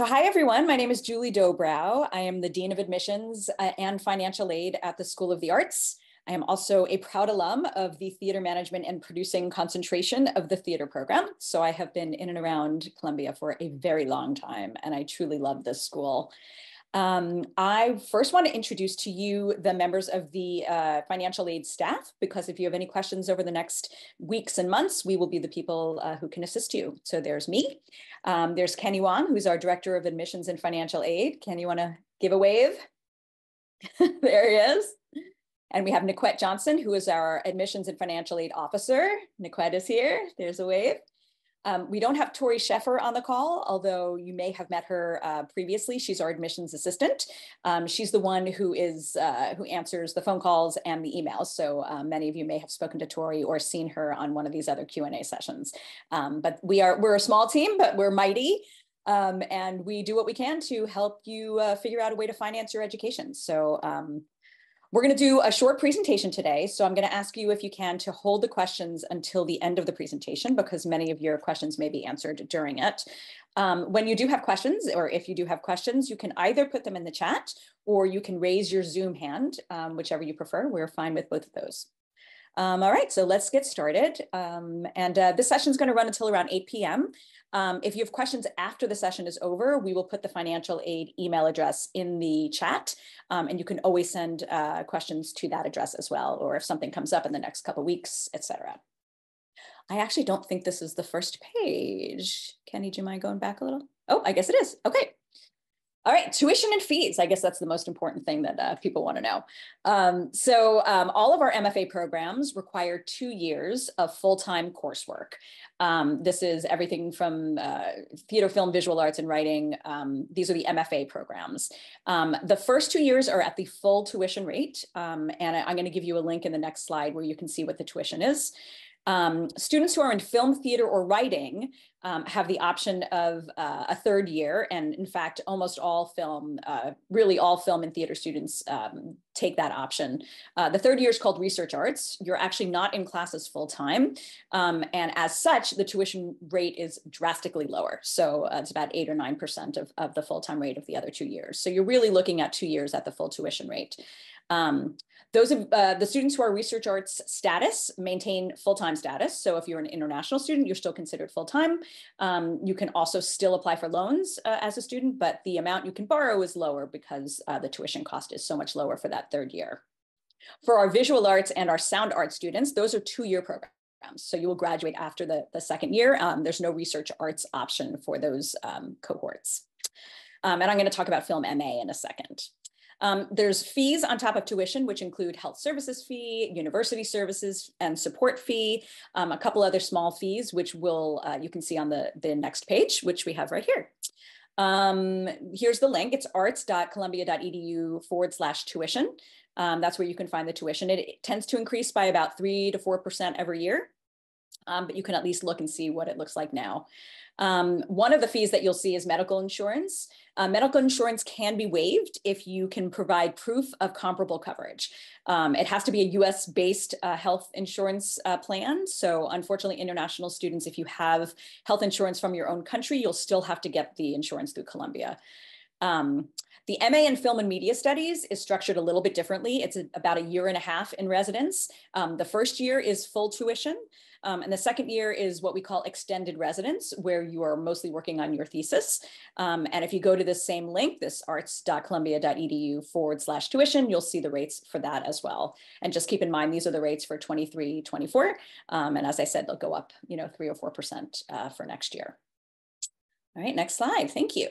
So hi everyone, my name is Julie Dobrow. I am the Dean of Admissions uh, and Financial Aid at the School of the Arts. I am also a proud alum of the Theater Management and Producing concentration of the theater program. So I have been in and around Columbia for a very long time and I truly love this school. Um, I first want to introduce to you the members of the uh, financial aid staff, because if you have any questions over the next weeks and months, we will be the people uh, who can assist you. So there's me. Um, there's Kenny Wong, who's our Director of Admissions and Financial Aid. Kenny, you want to give a wave? there he is. And we have Niquette Johnson, who is our Admissions and Financial Aid Officer. Niquette is here. There's a wave. Um, we don't have Tori Sheffer on the call, although you may have met her uh, previously. She's our admissions assistant. Um, she's the one who is uh, who answers the phone calls and the emails. So uh, many of you may have spoken to Tori or seen her on one of these other Q and A sessions. Um, but we are we're a small team, but we're mighty. Um, and we do what we can to help you uh, figure out a way to finance your education. So um, we're going to do a short presentation today. So I'm going to ask you if you can to hold the questions until the end of the presentation because many of your questions may be answered during it. Um, when you do have questions, or if you do have questions, you can either put them in the chat or you can raise your Zoom hand, um, whichever you prefer. We're fine with both of those. Um, all right, so let's get started. Um, and uh, this session is going to run until around 8 p.m. Um, if you have questions after the session is over, we will put the financial aid email address in the chat, um, and you can always send uh, questions to that address as well, or if something comes up in the next couple weeks, etc. I actually don't think this is the first page. Kenny, do you mind going back a little? Oh, I guess it is. Okay. All right, tuition and fees. I guess that's the most important thing that uh, people want to know. Um, so um, all of our MFA programs require two years of full-time coursework. Um, this is everything from uh, theater, film, visual arts, and writing. Um, these are the MFA programs. Um, the first two years are at the full tuition rate. Um, and I'm going to give you a link in the next slide where you can see what the tuition is. Um, students who are in film, theater, or writing um, have the option of uh, a third year. And in fact, almost all film, uh, really all film and theater students um, take that option. Uh, the third year is called research arts. You're actually not in classes full time. Um, and as such, the tuition rate is drastically lower. So uh, it's about eight or 9% of, of the full-time rate of the other two years. So you're really looking at two years at the full tuition rate. Um, those of uh, the students who are research arts status maintain full-time status. So if you're an international student, you're still considered full-time. Um, you can also still apply for loans uh, as a student, but the amount you can borrow is lower because uh, the tuition cost is so much lower for that third year. For our visual arts and our sound arts students, those are two-year programs. So you will graduate after the, the second year. Um, there's no research arts option for those um, cohorts. Um, and I'm going to talk about film MA in a second. Um, there's fees on top of tuition, which include health services fee, university services and support fee, um, a couple other small fees, which will uh, you can see on the, the next page, which we have right here. Um, here's the link. It's arts.columbia.edu forward slash tuition. Um, that's where you can find the tuition. It, it, tends to increase by about three to 4% every year, um, but you can at least look and see what it looks like now. Um, one of the fees that you'll see is medical insurance. Uh, medical insurance can be waived if you can provide proof of comparable coverage. Um, it has to be a US based uh, health insurance uh, plan. So unfortunately, international students, if you have health insurance from your own country, you'll still have to get the insurance through Columbia. Um, the MA in Film and Media Studies is structured a little bit differently. It's a, about a year and a half in residence. Um, the first year is full tuition. Um, and the second year is what we call extended residence, where you are mostly working on your thesis. Um, and if you go to the same link, this arts.columbia.edu forward slash tuition, you'll see the rates for that as well. And just keep in mind, these are the rates for 23, 24. Um, and as I said, they'll go up, you know, three or 4% uh, for next year. All right, next slide. Thank you.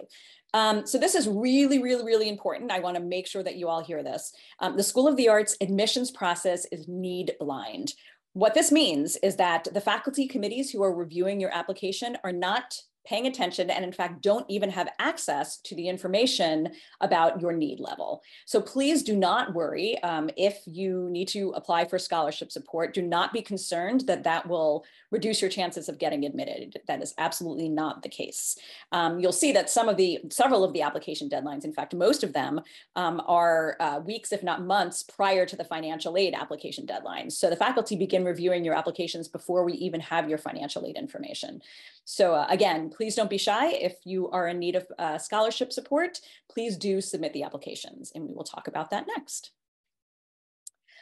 Um, so this is really, really, really important. I want to make sure that you all hear this. Um, the School of the Arts admissions process is need blind. What this means is that the faculty committees who are reviewing your application are not paying attention and in fact don't even have access to the information about your need level. So please do not worry um, if you need to apply for scholarship support. Do not be concerned that that will reduce your chances of getting admitted. That is absolutely not the case. Um, you'll see that some of the, several of the application deadlines, in fact, most of them um, are uh, weeks, if not months prior to the financial aid application deadlines. So the faculty begin reviewing your applications before we even have your financial aid information. So uh, again, please don't be shy. If you are in need of uh, scholarship support, please do submit the applications and we will talk about that next.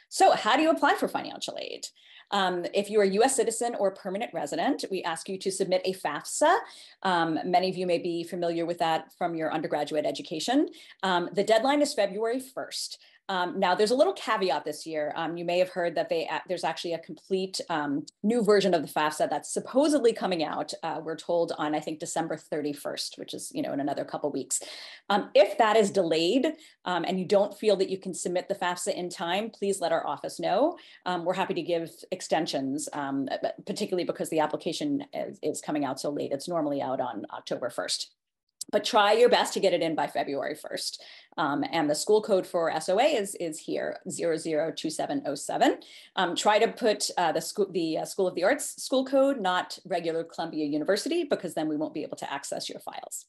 So how do you apply for financial aid? Um, if you're a US citizen or permanent resident, we ask you to submit a FAFSA. Um, many of you may be familiar with that from your undergraduate education. Um, the deadline is February 1st. Um, now, there's a little caveat this year. Um, you may have heard that they there's actually a complete um, new version of the FAFSA that's supposedly coming out. Uh, we're told on I think December 31st, which is you know in another couple weeks. Um, if that is delayed um, and you don't feel that you can submit the FAFSA in time, please let our office know. Um, we're happy to give extensions, particularly because the application is, is coming out so late. It's normally out on October 1st but try your best to get it in by February 1st. Um, and the school code for SOA is, is here, 002707. Um, try to put uh, the, school, the uh, School of the Arts school code, not regular Columbia University, because then we won't be able to access your files.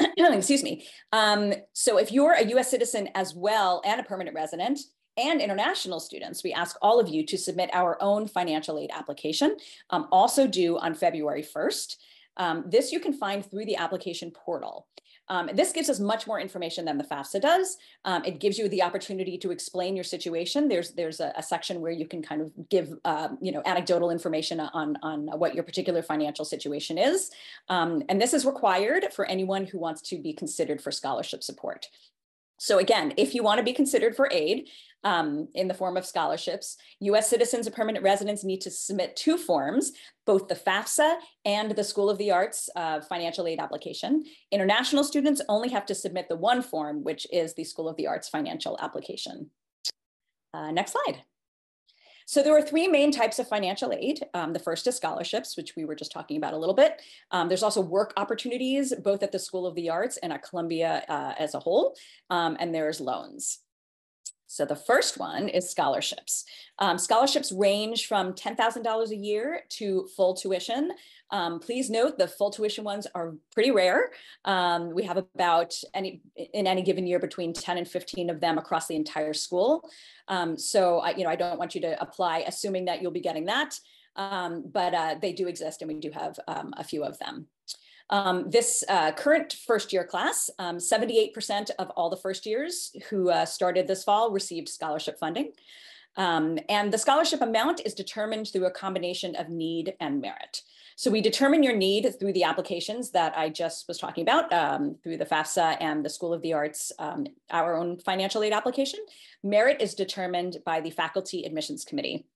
Excuse me. Um, so if you're a US citizen as well and a permanent resident, and international students, we ask all of you to submit our own financial aid application, um, also due on February 1st. Um, this you can find through the application portal. Um, this gives us much more information than the FAFSA does. Um, it gives you the opportunity to explain your situation. There's there's a, a section where you can kind of give uh, you know anecdotal information on on what your particular financial situation is, um, and this is required for anyone who wants to be considered for scholarship support. So again, if you want to be considered for aid um, in the form of scholarships, US citizens and permanent residents need to submit two forms, both the FAFSA and the School of the Arts uh, financial aid application. International students only have to submit the one form, which is the School of the Arts financial application. Uh, next slide. So there are three main types of financial aid. Um, the first is scholarships, which we were just talking about a little bit. Um, there's also work opportunities, both at the School of the Arts and at Columbia uh, as a whole. Um, and there's loans. So the first one is scholarships. Um, scholarships range from $10,000 a year to full tuition. Um, please note the full tuition ones are pretty rare. Um, we have about any in any given year between 10 and 15 of them across the entire school. Um, so I, you know, I don't want you to apply assuming that you'll be getting that, um, but uh, they do exist and we do have um, a few of them. Um, this uh, current first year class, 78% of all the first years who uh, started this fall received scholarship funding. Um, and the scholarship amount is determined through a combination of need and merit. So we determine your need through the applications that I just was talking about, um, through the FAFSA and the School of the Arts, um, our own financial aid application. Merit is determined by the Faculty Admissions Committee.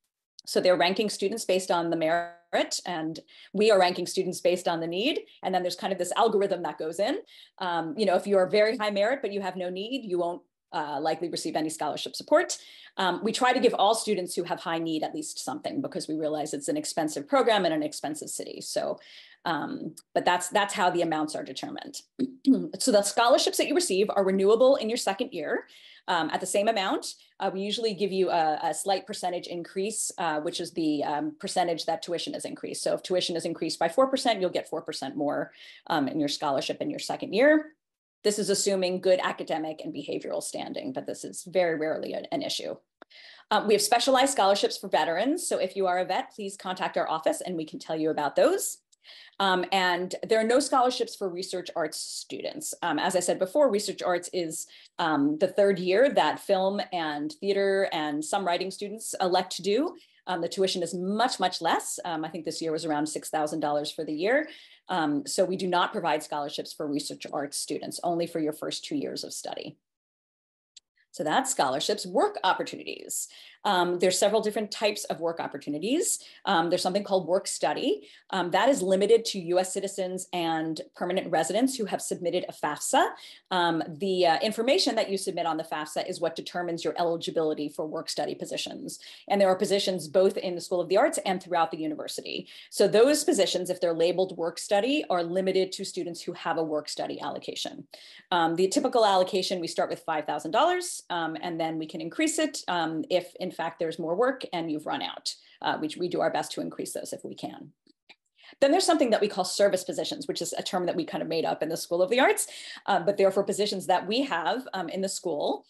So they're ranking students based on the merit and we are ranking students based on the need. And then there's kind of this algorithm that goes in. Um, you know, if you are very high merit, but you have no need, you won't uh, likely receive any scholarship support. Um, we try to give all students who have high need at least something because we realize it's an expensive program in an expensive city. So, um, but that's that's how the amounts are determined. so the scholarships that you receive are renewable in your second year. Um, at the same amount, uh, we usually give you a, a slight percentage increase, uh, which is the um, percentage that tuition is increased. So if tuition is increased by 4%, you'll get 4% more um, in your scholarship in your second year. This is assuming good academic and behavioral standing, but this is very rarely an, an issue. Um, we have specialized scholarships for veterans. So if you are a vet, please contact our office and we can tell you about those. Um, and there are no scholarships for research arts students. Um, as I said before, research arts is um, the third year that film and theater and some writing students elect to do. Um, the tuition is much, much less. Um, I think this year was around $6,000 for the year. Um, so we do not provide scholarships for research arts students, only for your first two years of study. So that's scholarships, work opportunities. Um, there's several different types of work opportunities. Um, there's something called work study. Um, that is limited to US citizens and permanent residents who have submitted a FAFSA. Um, the uh, information that you submit on the FAFSA is what determines your eligibility for work study positions. And there are positions both in the School of the Arts and throughout the university. So those positions, if they're labeled work study, are limited to students who have a work study allocation. Um, the typical allocation, we start with $5,000 um, and then we can increase it if in fact there's more work and you've run out, uh, which we do our best to increase those if we can. Then there's something that we call service positions, which is a term that we kind of made up in the School of the Arts, uh, but they're for positions that we have um, in the school.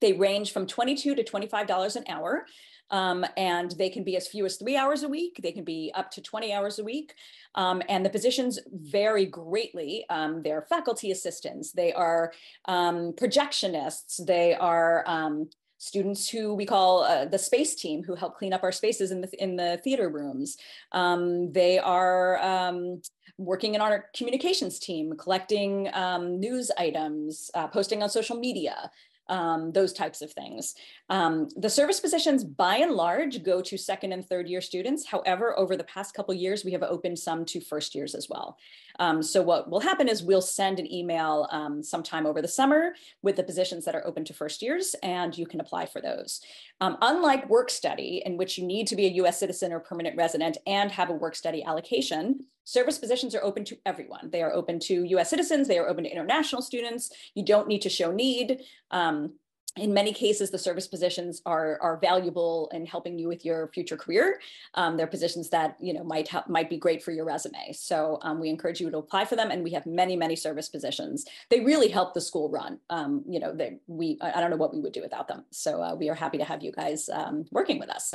They range from 22 to $25 an hour. Um, and they can be as few as three hours a week. They can be up to 20 hours a week. Um, and the positions vary greatly. Um, they're faculty assistants, they are um, projectionists, they are um, students who we call uh, the space team who help clean up our spaces in the, in the theater rooms. Um, they are um, working in our communications team, collecting um, news items, uh, posting on social media, um, those types of things. Um, the service positions by and large go to second and third year students. However, over the past couple years, we have opened some to first years as well. Um, so what will happen is we'll send an email um, sometime over the summer with the positions that are open to first years and you can apply for those. Um, unlike work study in which you need to be a US citizen or permanent resident and have a work study allocation, service positions are open to everyone. They are open to US citizens, they are open to international students. You don't need to show need. Um, in many cases, the service positions are, are valuable in helping you with your future career. Um, they're positions that you know might help, might be great for your resume. So um, we encourage you to apply for them, and we have many many service positions. They really help the school run. Um, you know, they, we I don't know what we would do without them. So uh, we are happy to have you guys um, working with us.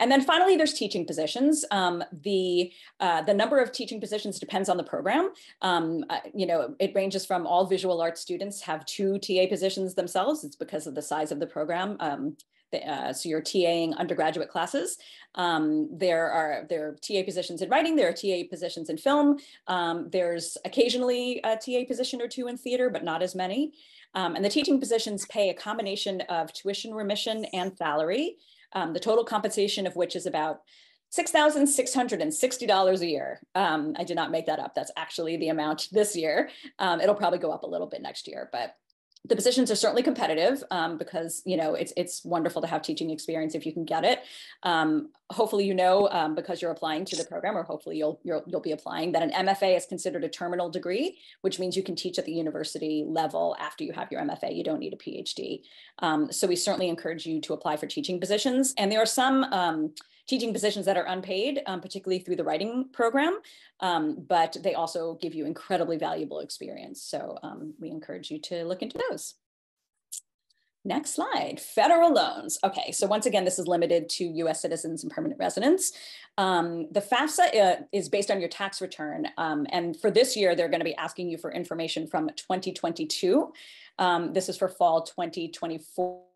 And then finally, there's teaching positions. Um, the, uh, the number of teaching positions depends on the program. Um, uh, you know, it ranges from all visual arts students have two TA positions themselves. It's because of the size of the program. Um, the, uh, so you're TAing undergraduate classes. Um, there are there are TA positions in writing. There are TA positions in film. Um, there's occasionally a TA position or two in theater, but not as many. Um, and the teaching positions pay a combination of tuition remission and salary um, the total compensation of which is about $6,660 a year. Um, I did not make that up. That's actually the amount this year. Um, it'll probably go up a little bit next year, but the positions are certainly competitive um, because you know it's it's wonderful to have teaching experience if you can get it. Um, hopefully, you know um, because you're applying to the program, or hopefully you'll, you'll you'll be applying that an MFA is considered a terminal degree, which means you can teach at the university level after you have your MFA. You don't need a PhD. Um, so we certainly encourage you to apply for teaching positions, and there are some um, teaching positions that are unpaid, um, particularly through the writing program, um, but they also give you incredibly valuable experience. So um, we encourage you to look into those. Next slide, federal loans. Okay, so once again, this is limited to US citizens and permanent residents. Um, the FAFSA uh, is based on your tax return. Um, and for this year, they're gonna be asking you for information from 2022. Um, this is for fall 2024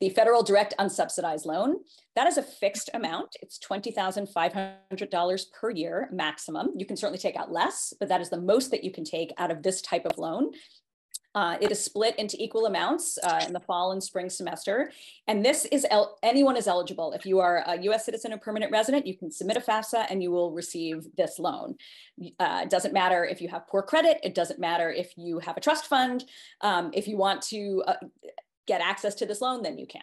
the federal direct unsubsidized loan, that is a fixed amount. It's $20,500 per year maximum. You can certainly take out less, but that is the most that you can take out of this type of loan. Uh, it is split into equal amounts uh, in the fall and spring semester. And this is, anyone is eligible. If you are a US citizen or permanent resident, you can submit a FAFSA and you will receive this loan. Uh, it doesn't matter if you have poor credit. It doesn't matter if you have a trust fund. Um, if you want to uh, get access to this loan, then you can.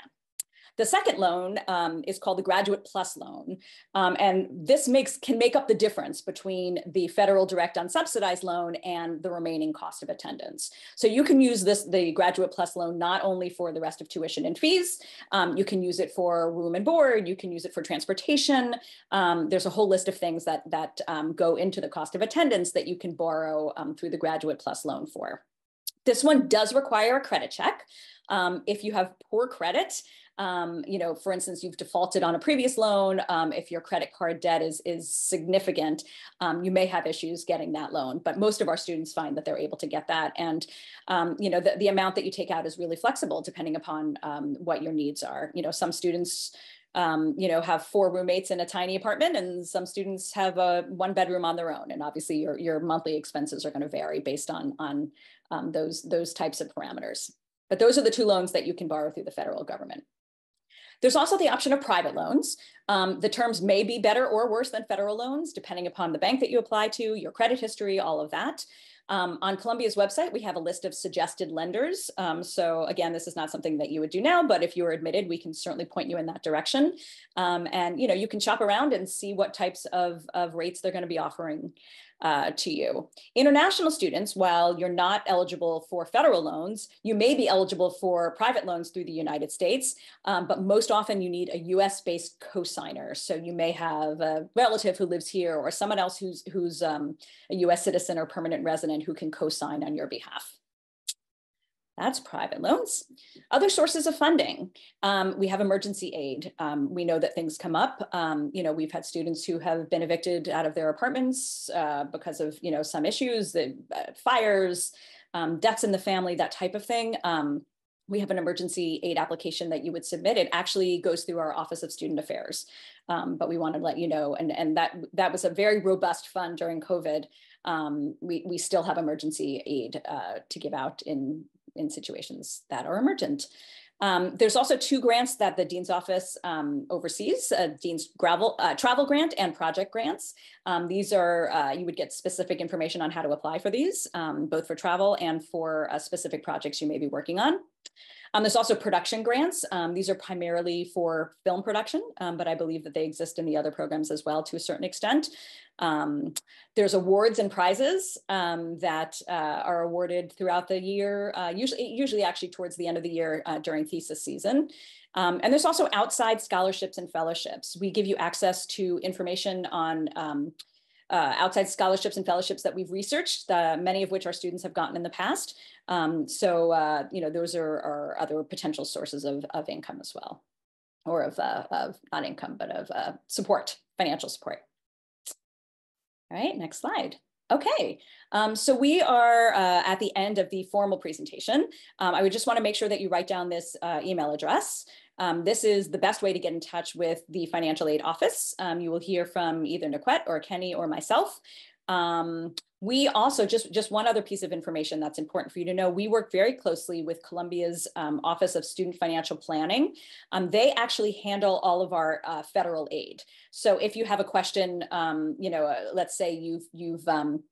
The second loan um, is called the Graduate Plus loan. Um, and this makes can make up the difference between the federal direct unsubsidized loan and the remaining cost of attendance. So you can use this, the Graduate Plus loan, not only for the rest of tuition and fees, um, you can use it for room and board, you can use it for transportation. Um, there's a whole list of things that, that um, go into the cost of attendance that you can borrow um, through the Graduate Plus loan for. This one does require a credit check. Um, if you have poor credit, um, you know, for instance, you've defaulted on a previous loan. Um, if your credit card debt is is significant, um, you may have issues getting that loan. But most of our students find that they're able to get that, and um, you know, the, the amount that you take out is really flexible depending upon um, what your needs are. You know, some students. Um, you know, have four roommates in a tiny apartment, and some students have a one bedroom on their own. And obviously, your your monthly expenses are going to vary based on on those those types of parameters. But those are the two loans that you can borrow through the federal government. There's also the option of private loans. Um, the terms may be better or worse than federal loans, depending upon the bank that you apply to, your credit history, all of that. Um, on Columbia's website, we have a list of suggested lenders. Um, so again, this is not something that you would do now, but if you are admitted, we can certainly point you in that direction. Um, and you know, you can shop around and see what types of, of rates they're going to be offering uh, to you. International students, while you're not eligible for federal loans, you may be eligible for private loans through the United States, um, but most often you need a US based cosigner. So you may have a relative who lives here or someone else who's, who's um, a US citizen or permanent resident who can co-sign on your behalf. That's private loans. Other sources of funding. Um, we have emergency aid. Um, we know that things come up. Um, you know, we've had students who have been evicted out of their apartments uh, because of, you know, some issues, the uh, fires, um, deaths in the family, that type of thing. Um, we have an emergency aid application that you would submit. It actually goes through our Office of Student Affairs, um, but we want to let you know, and, and that, that was a very robust fund during COVID. we, we still have emergency aid uh, to give out in in situations that are emergent. Um, there's also two grants that the Dean's Office um, oversees, uh, Dean's gravel, uh, Travel Grant and Project Grants. Um, these are, uh, you would get specific information on how to apply for these, um, both for travel and for uh, specific projects you may be working on. Um, there's also production grants. Um, these are primarily for film production, um, but I believe that they exist in the other programs as well to a certain extent. Um, there's awards and prizes um, that uh, are awarded throughout the year, uh, usually, usually actually towards the end of the year uh, during thesis season. Um, and there's also outside scholarships and fellowships. We give you access to information on um, uh, outside scholarships and fellowships that we've researched, uh, many of which our students have gotten in the past. Um, so, uh, you know, those are, are, other potential sources of, of income as well, or of, uh, of not income, but of uh, support, financial support. All right, next slide. Okay, um, so we are uh, at the end of the formal presentation. Um, I would just want to make sure that you write down this uh, email address. Um, this is the best way to get in touch with the financial aid office. Um, you will hear from either Niquette or Kenny or myself. Um, we also, just, just one other piece of information that's important for you to know, we work very closely with Columbia's um, Office of Student Financial Planning. Um, they actually handle all of our uh, federal aid. So if you have a question, um, you know, uh, let's say you've, you've um,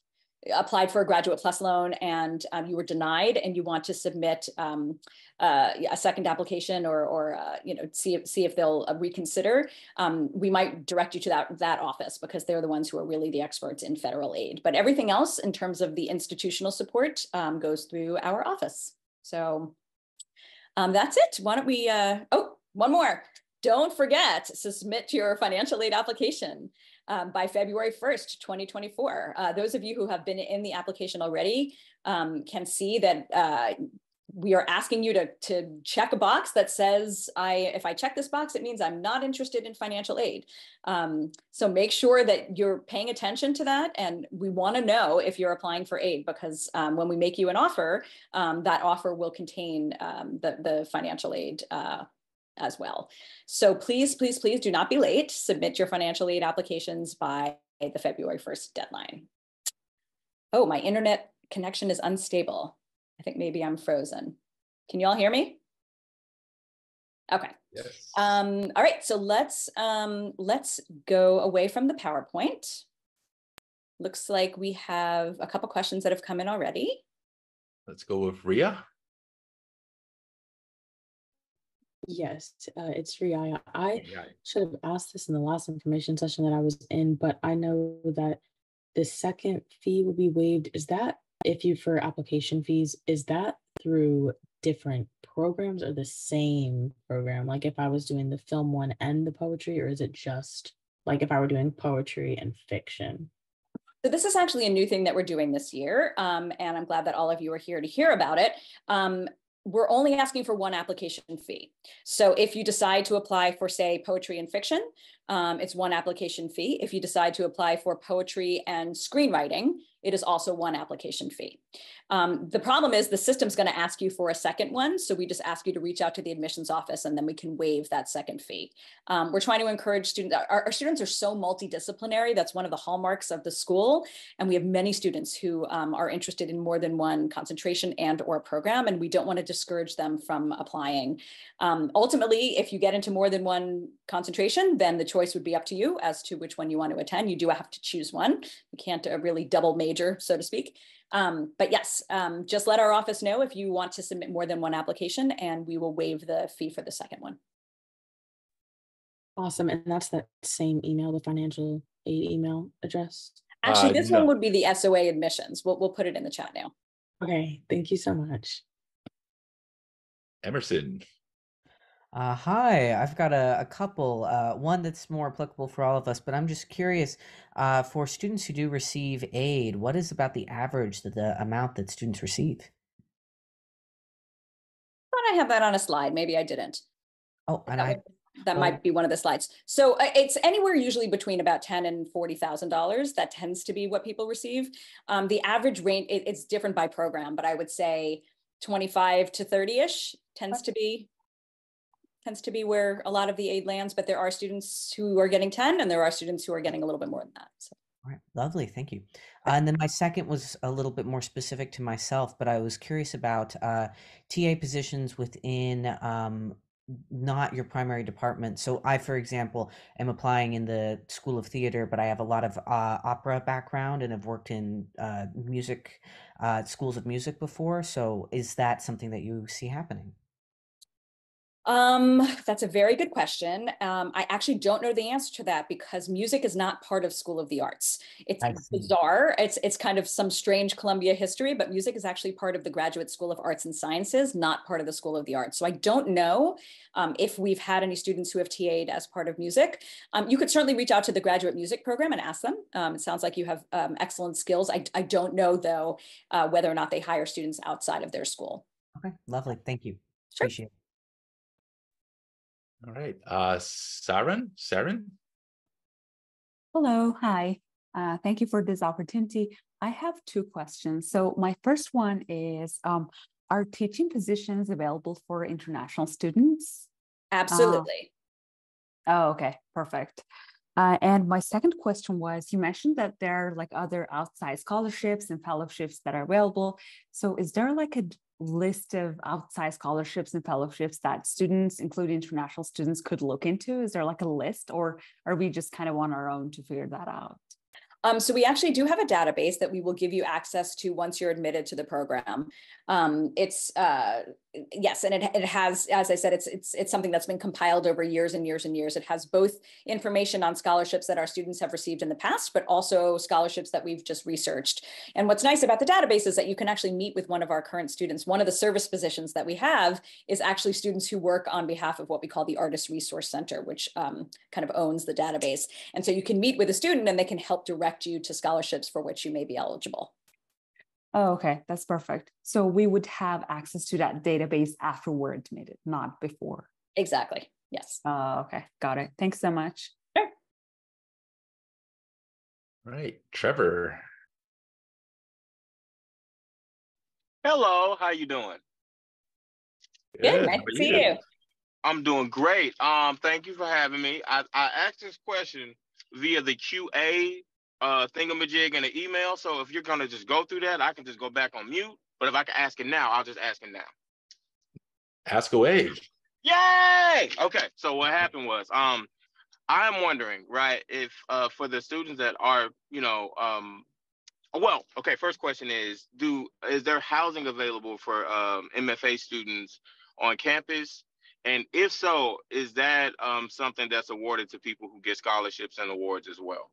applied for a graduate plus loan and um, you were denied and you want to submit um, uh, a second application or, or uh, you know see if, see if they'll uh, reconsider um, we might direct you to that that office because they're the ones who are really the experts in federal aid. But everything else in terms of the institutional support um, goes through our office. So um, that's it. Why don't we uh, oh one more. Don't forget to submit your financial aid application um, by February 1st, 2024. Uh, those of you who have been in the application already um, can see that uh, we are asking you to, to check a box that says, I, if I check this box, it means I'm not interested in financial aid. Um, so make sure that you're paying attention to that. And we wanna know if you're applying for aid because um, when we make you an offer, um, that offer will contain um, the, the financial aid uh, as well. So please, please, please do not be late. Submit your financial aid applications by the February 1st deadline. Oh, my internet connection is unstable. I think maybe I'm frozen. Can you all hear me? Okay. Yes. Um, all right, so let's um, let's go away from the PowerPoint. Looks like we have a couple questions that have come in already. Let's go with Ria. Yes, uh, it's Riaya. I should have asked this in the last information session that I was in, but I know that the second fee will be waived. Is that if you for application fees, is that through different programs or the same program? Like if I was doing the film one and the poetry, or is it just like if I were doing poetry and fiction? So this is actually a new thing that we're doing this year, um, and I'm glad that all of you are here to hear about it. Um, we're only asking for one application fee. So if you decide to apply for, say, poetry and fiction, um, it's one application fee. If you decide to apply for poetry and screenwriting, it is also one application fee. Um, the problem is the system's going to ask you for a second one. So we just ask you to reach out to the admissions office and then we can waive that second fee. Um, we're trying to encourage students. Our, our, students are so multidisciplinary. That's one of the hallmarks of the school. And we have many students who um, are interested in more than one concentration and or program. And we don't want to discourage them from applying. Um, ultimately, if you get into more than one concentration, then the choice would be up to you as to which one you want to attend. You do have to choose one. You can't uh, really double major major, so to speak. Um, but yes, um, just let our office know if you want to submit more than one application and we will waive the fee for the second one. Awesome. And that's that same email, the financial aid email address. Actually, Uh, this no. one would be the SOA admissions. We'll, we'll put it in the chat now. Okay. Thank you so much. Emerson. Uh, hi, I've got a, a couple. Uh, one that's more applicable for all of us, but I'm just curious uh, for students who do receive aid, what is about the average that the amount that students receive? Thought I have that on a slide. Maybe I didn't. Oh, and That I, would- That oh. might be one of the slides. So uh, it's anywhere usually between about ten and forty thousand dollars. That tends to be what people receive. Um, the average range, it- it's different by program, but I would say twenty-five to thirty-ish tends to be tends to be where a lot of the aid lands, but there are students who are getting ten and there are students who are getting a little bit more than that. So. all right, lovely, thank you. Uh, and then my second was a little bit more specific to myself, but I was curious about uh, TA positions within um, not your primary department. So I, for example, am applying in the School of Theater, but I have a lot of uh, opera background and have worked in uh, music uh, schools of music before. So is that something that you see happening? Um, that's a very good question. Um, I actually don't know the answer to that because music is not part of School of the Arts. It's bizarre. It's it's kind of some strange Columbia history, but music is actually part of the Graduate School of Arts and Sciences, not part of the School of the Arts. So I don't know um, if we've had any students who have TA'd as part of music. Um, you could certainly reach out to the graduate music program and ask them. Um, it sounds like you have um, excellent skills. I, I don't know though uh, whether or not they hire students outside of their school. Okay, lovely, thank you. Sure. Appreciate it. All right. Uh, Saren. Saren. Hello, hi. Uh, thank you for this opportunity. I have two questions. So my first one is, um, are teaching positions available for international students? Absolutely. Oh, okay, perfect. Uh, and my second question was, you mentioned that there are like other outside scholarships and fellowships that are available. So is there like a list of outside scholarships and fellowships that students, including international students, could look into? Is there like a list or are we just kind of on our own to figure that out? Um, so we actually do have a database that we will give you access to once you're admitted to the program. Um, it's uh, yes, and it, it has, as I said, it's it's it's something that's been compiled over years and years and years. It has both information on scholarships that our students have received in the past, but also scholarships that we've just researched. And what's nice about the database is that you can actually meet with one of our current students. One of the service positions that we have is actually students who work on behalf of what we call the Artist Resource Center, which um, kind of owns the database. And so you can meet with a student and they can help direct you to scholarships for which you may be eligible. Oh, okay, that's perfect. So we would have access to that database after we're admitted, not before. Exactly. Yes. Oh, okay, got it. Thanks so much. Sure. All right. Trevor. Hello, how you doing? Good. how Nice to see you. I'm doing great. Um, thank you for having me. I, I asked this question via the QA uh thingamajig in the email. So if you're gonna just go through that, I can just go back on mute. But if I can ask it now, I'll just ask it now. Ask away. Yay! Okay, so what happened was, um, I'm wondering, right, if uh for the students that are, you know, um, well, okay, first question is, do is there housing available for um MFA students on campus? And if so, is that um something that's awarded to people who get scholarships and awards as well?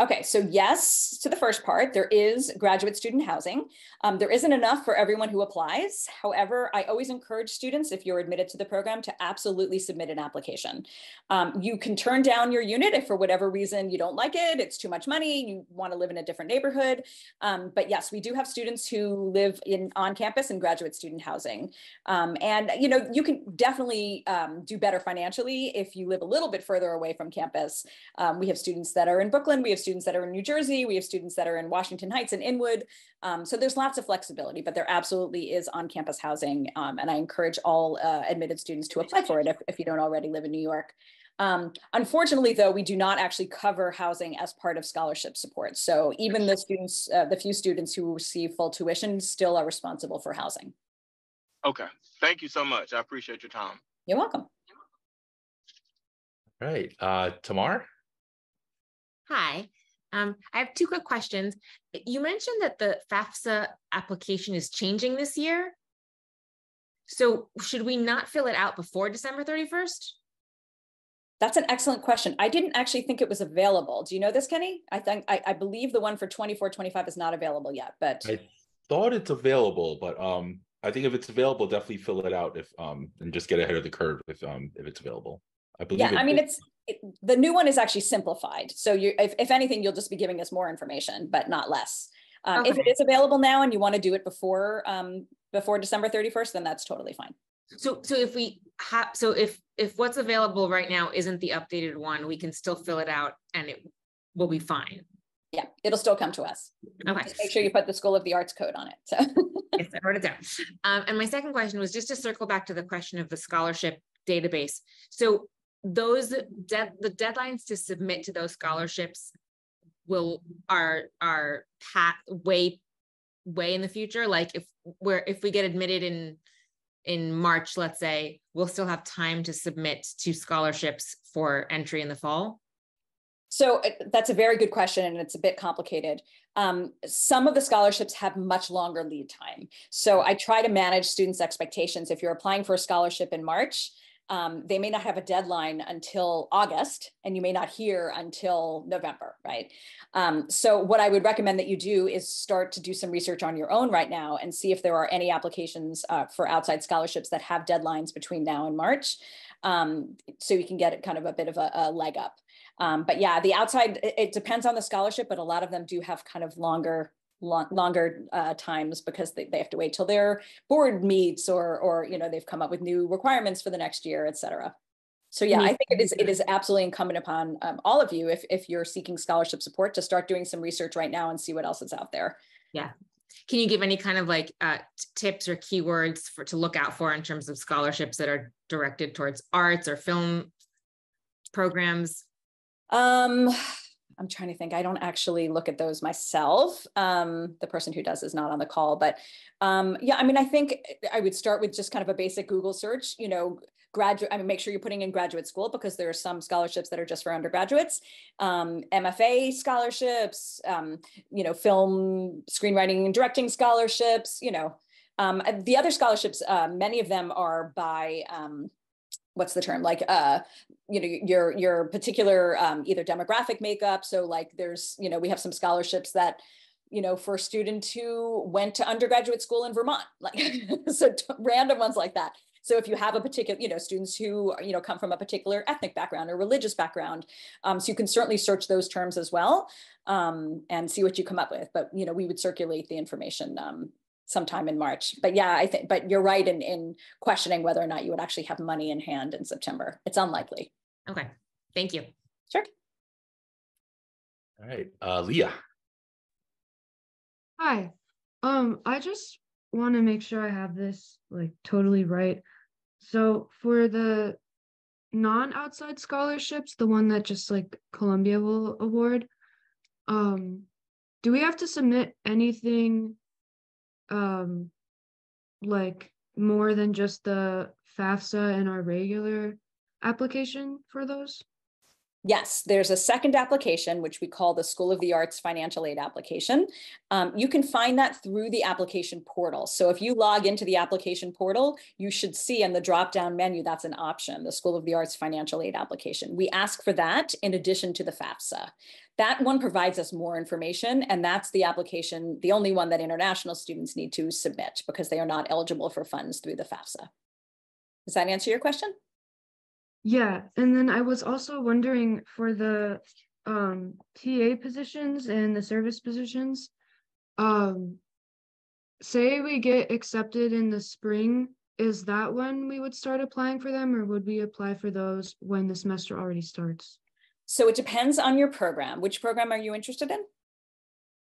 Okay, so yes to the first part, there is graduate student housing. Um, there isn't enough for everyone who applies. However, I always encourage students, if you're admitted to the program, to absolutely submit an application. Um, you can turn down your unit if for whatever reason you don't like it, it's too much money, you want to live in a different neighborhood. Um, but yes, we do have students who live in on campus in graduate student housing. Um, and you know, you can definitely um, do better financially if you live a little bit further away from campus. Um, we have students that are in Brooklyn, we have students that are in New Jersey, we have students that are in Washington Heights and Inwood. Um, so there's lots of flexibility, but there absolutely is on-campus housing. Um, and I encourage all uh, admitted students to apply for it if, if you don't already live in New York. Um, unfortunately, though, we do not actually cover housing as part of scholarship support. So even the students, uh, the few students who receive full tuition still are responsible for housing. Okay, thank you so much. I appreciate your time. You're welcome. All right. Uh, Tamar. Hi. Um, I have two quick questions. You mentioned that the FAFSA application is changing this year. So should we not fill it out before December 31st? That's an excellent question. I didn't actually think it was available. Do you know this, Kenny? I think I, I believe the one for 24, 25 is not available yet, but I thought it's available, but um, I think if it's available, definitely fill it out if um, and just get ahead of the curve if um, if it's available. I believe. yeah, it I mean, it's it, the new one is actually simplified. So you, if, if anything, you'll just be giving us more information, but not less. Um, If it is available now and you want to do it before um, before December 31st, then that's totally fine. So, so if we have, so if, if what's available right now isn't the updated one, we can still fill it out and it will be fine. Yeah, it'll still come to us. Okay. Just make sure you put the School of the Arts code on it. So. Yes, I wrote it down. Um, and my second question was just to circle back to the question of the scholarship database. So those dead, the deadlines to submit to those scholarships will are are pat way way in the future. Like if we're if we get admitted in in March, let's say, we'll still have time to submit to scholarships for entry in the fall. So uh, that's a very good question and it's a bit complicated. Um, some of the scholarships have much longer lead time. So I try to manage students' expectations. If you're applying for a scholarship in March, um, they may not have a deadline until August and you may not hear until November, right? Um, so what I would recommend that you do is start to do some research on your own right now and see if there are any applications uh, for outside scholarships that have deadlines between now and March. Um, so you can get kind of a bit of a, a leg up. Um, but yeah, the outside, it, it depends on the scholarship, but a lot of them do have kind of longer, long, longer uh, times because they, they have to wait till their board meets or, or, you know, they've come up with new requirements for the next year, et cetera. So yeah, I think it is, it is absolutely incumbent upon um, all of you, if, if you're seeking scholarship support, to start doing some research right now and see what else is out there. Yeah. Can you give any kind of like uh, tips or keywords for to look out for in terms of scholarships that are directed towards arts or film programs? Um, I'm trying to think. I don't actually look at those myself. Um, the person who does is not on the call, but um, yeah, I mean, I think I would start with just kind of a basic Google search. You know, graduate. I mean, make sure you're putting in graduate school because there are some scholarships that are just for undergraduates. Um, MFA scholarships. Um, you know, film screenwriting and directing scholarships. You know, um, the other scholarships. Uh, many of them are by. What's the term? Like uh you know your your particular um, either demographic makeup. So like there's you know we have some scholarships that you know for a student who went to undergraduate school in vermont like so random ones like that. So if you have a particular you know students who you know come from a particular ethnic background or religious background um, so you can certainly search those terms as well um, and see what you come up with. But you know we would circulate the information um, sometime in March. But yeah, I think, but you're right in, in questioning whether or not you would actually have money in hand in September. It's unlikely. Okay, thank you. Sure. All right, uh, Leah. Hi. Um, I just want to make sure I have this like totally right. So for the non-outside scholarships, the one that just like Columbia will award, um, do we have to submit anything um like more than just the FAFSA and our regular application for those? Yes, there's a second application, which we call the School of the Arts Financial Aid application. Um, you can find that through the application portal. So if you log into the application portal, you should see in the drop-down menu, that's an option, the School of the Arts Financial Aid application. We ask for that in addition to the FAFSA. That one provides us more information, and that's the application, the only one that international students need to submit because they are not eligible for funds through the FAFSA. Does that answer your question? Yeah, and then I was also wondering for the um TA positions and the service positions, um say we get accepted in the spring, is that when we would start applying for them or would we apply for those when the semester already starts? So it depends on your program. Which program are you interested in?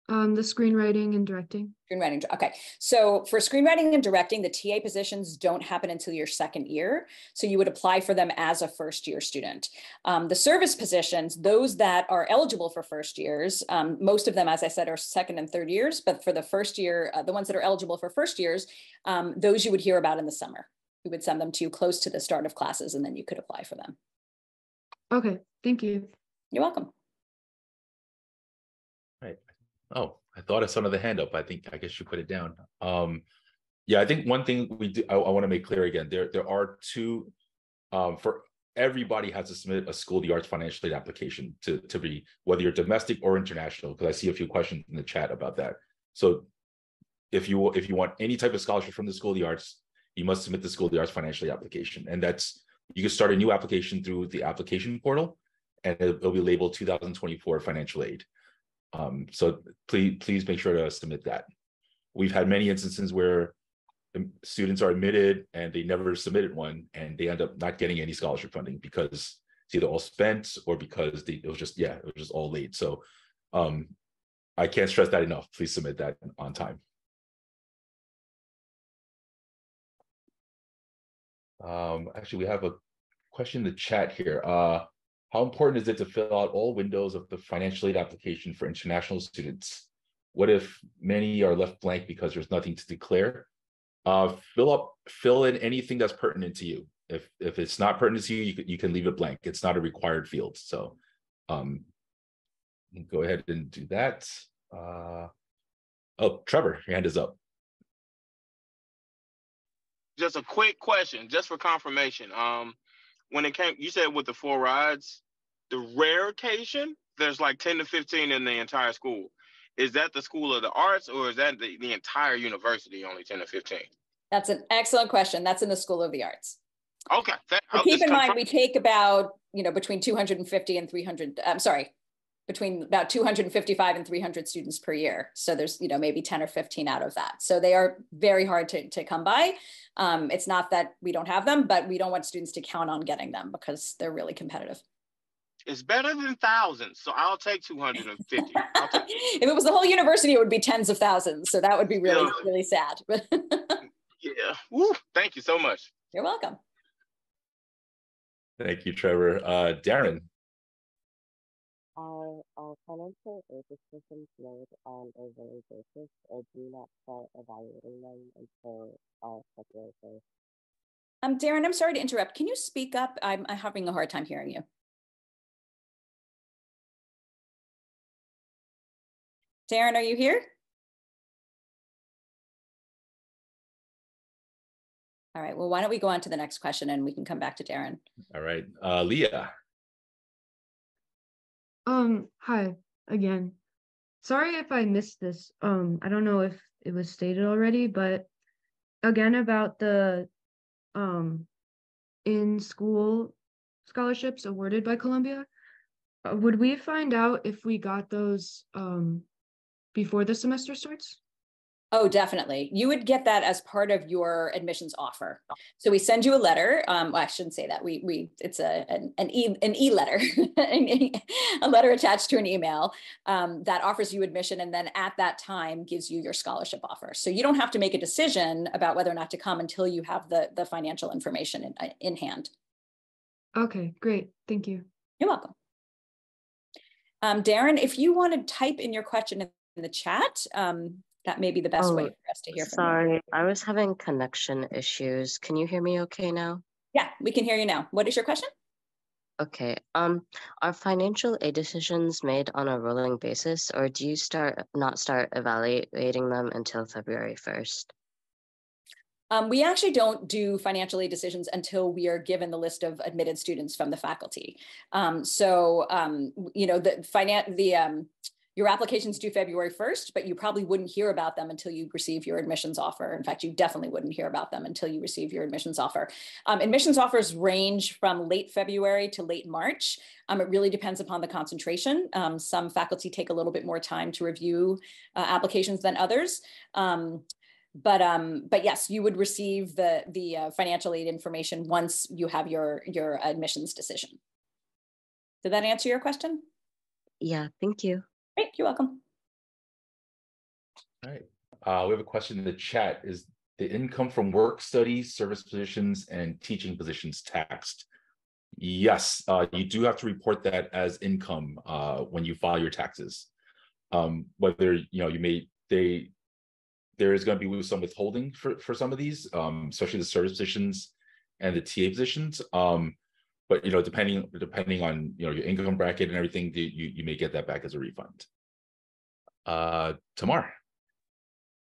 Um, the screenwriting and directing. Screenwriting. Okay. So for screenwriting and directing, the TA positions don't happen until your second year. So you would apply for them as a first year student. Um, the service positions, those that are eligible for first years, um, most of them, as I said, are second and third years. But for the first year, uh, the ones that are eligible for first years, um, those you would hear about in the summer. We would send them to you close to the start of classes and then you could apply for them. Okay, thank you. You're welcome. Oh, I thought I saw another hand up. I think I guess you put it down. Um, yeah, I think one thing we do, I, I want to make clear again, there, there are two, um, for everybody has to submit a school of the arts financial aid application to, to be, whether you're domestic or international, because I see a few questions in the chat about that. So if you, if you want any type of scholarship from the School of the Arts, you must submit the School of the Arts financial aid application. And that's, you can start a new application through the application portal and it'll, it'll be labeled 2024 financial aid. Um, so please, please make sure to submit that. We've had many instances where students are admitted and they never submitted one and they end up not getting any scholarship funding because it's either all spent or because they, it was just, yeah, it was just all late. So um, I can't stress that enough. Please submit that on time. Um, actually, we have a question in the chat here. Uh, how important is it to fill out all windows of the financial aid application for international students? What if many are left blank because there's nothing to declare? Uh, fill up, fill in anything that's pertinent to you. If if it's not pertinent to you, you can, you can leave it blank. It's not a required field. So um, go ahead and do that. Uh, oh, Trevor, your hand is up. Just a quick question, just for confirmation. Um, when it came, you said with the four rides, the rare occasion, there's like 10 to 15 in the entire school. Is that the School of the Arts or is that the, the entire university only 10 to 15? That's an excellent question. That's in the School of the Arts. Okay. That, keep in mind, we take about, you know, between 250 and 300, I'm sorry, between about 255 and 300 students per year. So there's, you know, maybe 10 or 15 out of that. So they are very hard to, to come by. Um, it's not that we don't have them, but we don't want students to count on getting them because they're really competitive. It's better than thousands, so I'll take 250. I'll take if it was the whole university, it would be tens of thousands. So that would be really, yeah. really sad. yeah. Woo. Thank you so much. You're welcome. Thank you, Trevor. Uh, Darren, are our financial aid decisions made on a daily basis or do not start evaluating them until February 1st? Um, Darren, I'm sorry to interrupt. Can you speak up? I'm, I'm having a hard time hearing you. Darren, are you here? All right, well, why don't we go on to the next question and we can come back to Darren. All right, uh, Leah. Um, hi again. Sorry if I missed this. Um, I don't know if it was stated already, but again about the um in school scholarships awarded by Columbia. Uh, would we find out if we got those um before the semester starts? Oh, definitely. You would get that as part of your admissions offer. So we send you a letter. Um, well, I shouldn't say that. We we it's a an, an e an e letter, a letter attached to an email um, that offers you admission, and then at that time gives you your scholarship offer. So you don't have to make a decision about whether or not to come until you have the the financial information in uh, in hand. Okay, great. Thank you. You're welcome. Um, Darren, if you want to type in your question in the chat, um, that may be the best oh, way for us to hear from sorry, you. I was having connection issues. Can you hear me okay now? Yeah, we can hear you now. What is your question? Okay. Um, are financial aid decisions made on a rolling basis, or do you start not start evaluating them until February first? Um, we actually don't do financial aid decisions until we are given the list of admitted students from the faculty. Um, so, um, you know, the finance, the um, your application's due February 1st, but you probably wouldn't hear about them until you receive your admissions offer. In fact, you definitely wouldn't hear about them until you receive your admissions offer. Um, admissions offers range from late February to late March. Um, it really depends upon the concentration. Um, some faculty take a little bit more time to review uh, applications than others. Um, but um, but yes, you would receive the the uh, financial aid information once you have your your admissions decision. Did that answer your question? Yeah, thank you. Great, you're welcome. All right. Uh, we have a question in the chat. Is the income from work studies, service positions, and teaching positions taxed? Yes, uh, you do have to report that as income uh, when you file your taxes. Um, whether you know you may they there is going to be some withholding for for some of these, um, especially the service positions and the TA positions. Um, but you know depending depending on you know your income bracket and everything you you may get that back as a refund uh, Tamar.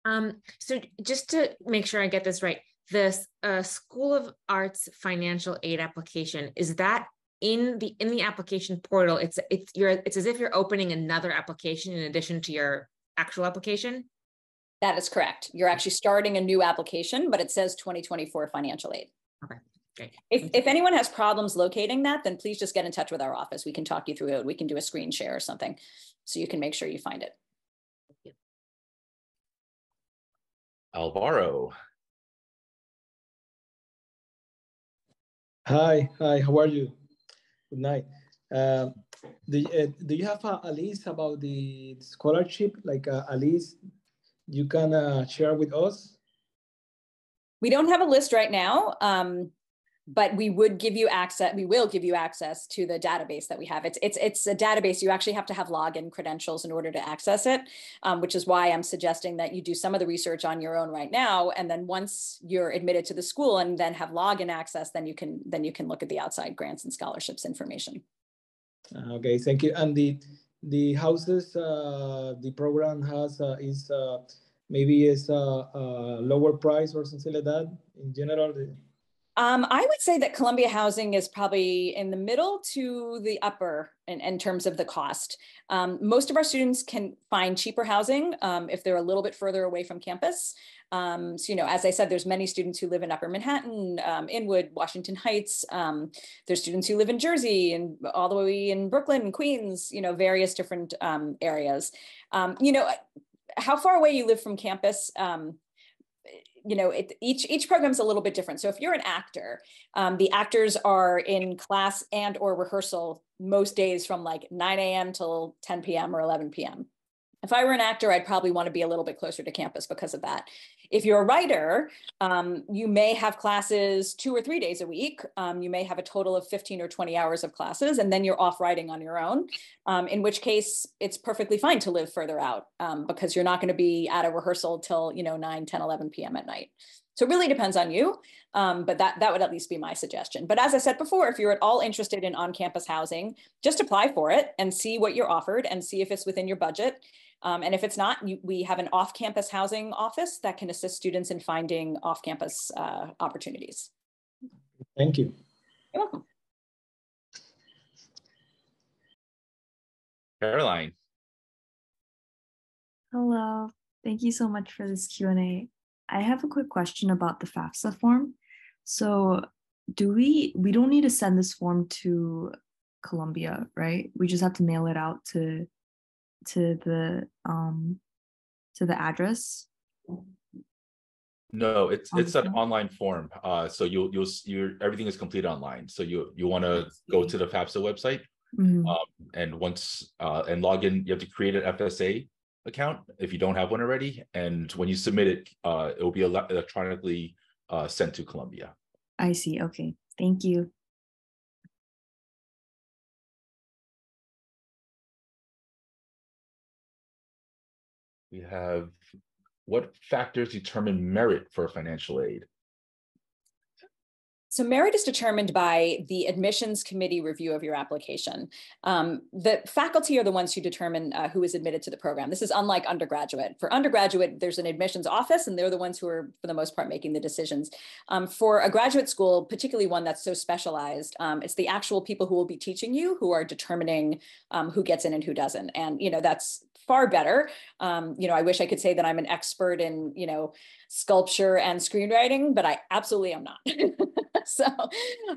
Um, so just to make sure I get this right, this uh, School of Arts financial aid application is that in the in the application portal? It's it's you're it's as if you're opening another application in addition to your actual application. That is correct. You're actually starting a new application, but it says 2024 financial aid. Okay, great. If, if anyone has problems locating that, then please just get in touch with our office. We can talk you through it. We can do a screen share or something so you can make sure you find it. You. Alvaro. Hi, hi, how are you? Good night. Um, do, uh, do you have a, a, list about the scholarship, like a, a list you can uh, share with us? We don't have a list right now. Um, but we would give you access we will give you access to the database that we have. It's it's it's a database. You actually have to have login credentials in order to access it um, which is why i'm suggesting that you do some of the research on your own right now. And then once you're admitted to the school and then have login access then you can then you can look at the outside grants and scholarships information. Uh, okay. Thank you. And the the houses uh, the program has uh, is uh, maybe is a, a lower price or something like that in general um, I would say that Columbia Housing is probably in the middle to the upper in, in terms of the cost. Um, most of our students can find cheaper housing um, if they're a little bit further away from campus. Um, so, you know, as I said, there's many students who live in Upper Manhattan, um, Inwood, Washington Heights. Um, there's students who live in Jersey and all the way in Brooklyn, and Queens, you know, various different areas. you know, how far away you live from campus you know, it, each each program is a little bit different. So if you're an actor, um, the actors are in class and or rehearsal most days from like 9 a.m. till 10 p.m. or 11 p.m. If I were an actor, I'd probably want to be a little bit closer to campus because of that. If you're a writer, um, you may have classes two or three days a week. Um, you may have a total of 15 or 20 hours of classes, and then you're off writing on your own, um, in which case it's perfectly fine to live further out um, because you're not going to be at a rehearsal till, you know, 9, 10, 11 p.m. at night. So it really depends on you, um, but that, that would at least be my suggestion. But as I said before, if you're at all interested in on-campus housing, just apply for it and see what you're offered and see if it's within your budget. Um, and if it's not, you, we have an off-campus housing office that can assist students in finding off-campus uh, opportunities. Thank you. You're welcome. Caroline. Hello. Thank you so much for this Q&A. I have a quick question about the FAFSA form. So do we, we don't need to send this form to Columbia, right? We just have to mail it out to to the um to the address? No, it's it's an online form. Uh, so you'll you'll you everything is completed online. So you you want to go to the FAFSA website, mm-hmm. um, and once uh, and log in. You have to create an FSA account if you don't have one already. And when you submit it, uh, it will be electronically uh, sent to Columbia. I see. Okay, thank you. We have what factors determine merit for financial aid? So merit is determined by the admissions committee review of your application. Um, the faculty are the ones who determine uh, who is admitted to the program. This is unlike undergraduate. For undergraduate, there's an admissions office and they're the ones who are, for the most part, making the decisions. Um, for a graduate school, particularly one that's so specialized, um, it's the actual people who will be teaching you who are determining um, who gets in and who doesn't. And, you know, that's far better. Um, you know, I wish I could say that I'm an expert in, you know, sculpture and screenwriting, but I absolutely am not. so,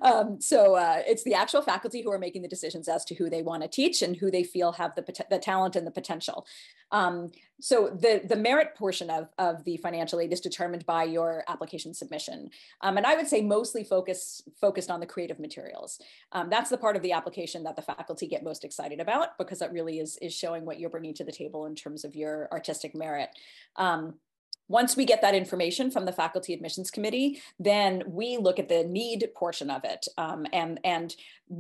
um, so uh, it's the actual faculty who are making the decisions as to who they want to teach and who they feel have the, the talent and the potential. Um, so the, the merit portion of, of the financial aid is determined by your application submission. Um, and I would say mostly focus, focused on the creative materials. Um, that's the part of the application that the faculty get most excited about because that really is, is showing what you're bringing to the table in terms of your artistic merit. Um, once we get that information from the faculty admissions committee, then we look at the need portion of it. Um, and, and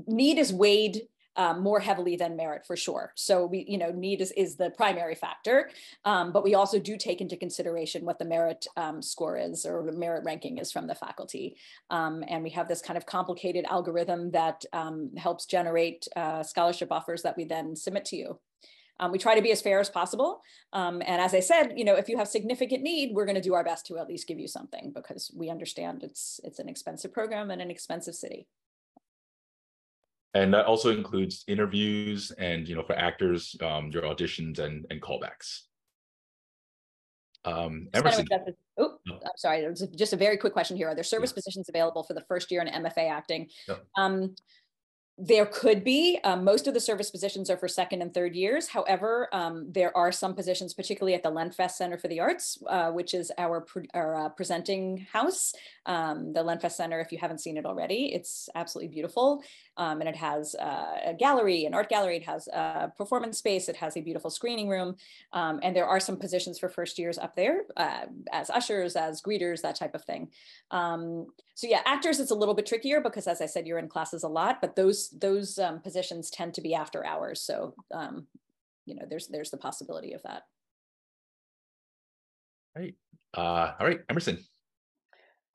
need is weighed um, more heavily than merit for sure. So we, you know, need is, is the primary factor, um, but we also do take into consideration what the merit um, score is or the merit ranking is from the faculty. Um, and we have this kind of complicated algorithm that um, helps generate uh, scholarship offers that we then submit to you. um, we try to be as fair as possible. Um, and as I said, you know, if you have significant need, we're going to do our best to at least give you something because we understand it's it's an expensive program and an expensive city. And that also includes interviews and, you know, for actors, um, your auditions and, and callbacks. Um, Emerson. Oh, I'm sorry. There's just a very quick question here. Are there service yes. positions available for the first year in MFA acting? Yep. Um, there could be. Um, most of the service positions are for second and third years. However, um, there are some positions, particularly at the Lenfest Center for the Arts, uh, which is our, pre our uh, presenting house. Um, the Lenfest Center, if you haven't seen it already, it's absolutely beautiful. Um, and it has uh, a gallery, an art gallery, it has a performance space, it has a beautiful screening room. Um, and there are some positions for first years up there uh, as ushers, as greeters, that type of thing. Um, so yeah, actors, it's a little bit trickier because as I said, you're in classes a lot, but those those um, positions tend to be after hours. So, um, you know, there's there's the possibility of that. Right. Uh, all right, Emerson.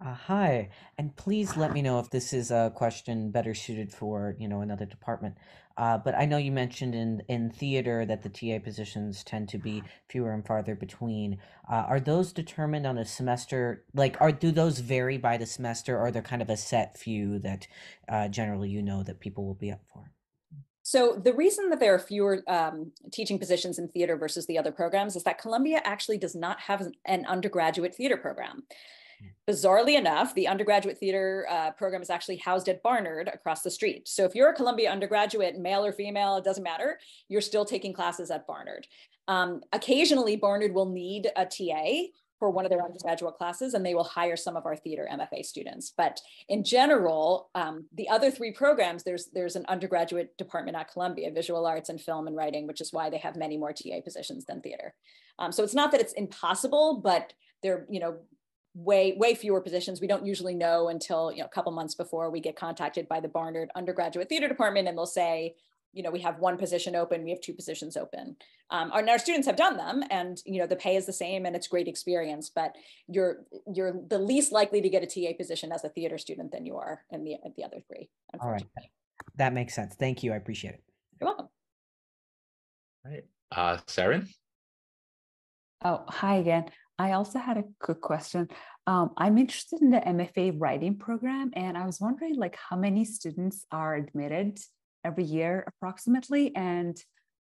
Uh, hi, and please let me know if this is a question better suited for you know another department. Uh, but I know you mentioned in in theater that the TA positions tend to be fewer and farther between. Uh, are those determined on a semester? Like, are do those vary by the semester, or are there kind of a set few that uh, generally you know that people will be up for? So the reason that there are fewer um, teaching positions in theater versus the other programs is that Columbia actually does not have an undergraduate theater program. Bizarrely enough, the undergraduate theater uh, program is actually housed at Barnard across the street. So if you're a Columbia undergraduate, male or female, it doesn't matter, you're still taking classes at Barnard. Um, occasionally, Barnard will need a TA for one of their undergraduate classes and they will hire some of our theater MFA students. But in general, um, the other three programs, there's, there's an undergraduate department at Columbia, visual arts and film and writing, which is why they have many more TA positions than theater. Um, so it's not that it's impossible, but they're, you know, way way fewer positions. We don't usually know until you know a couple months before we get contacted by the Barnard undergraduate theater department, and they'll say, you know, we have one position open, we have two positions open. Um, our, our students have done them, and you know the pay is the same, and it's great experience. But you're you're the least likely to get a TA position as a theater student than you are in the the other three. All right, that makes sense. Thank you. I appreciate it. You're welcome. All right, uh, Saren. Oh, hi again. I also had a quick question. Um, I'm interested in the MFA writing program, and I was wondering, like, how many students are admitted every year, approximately, and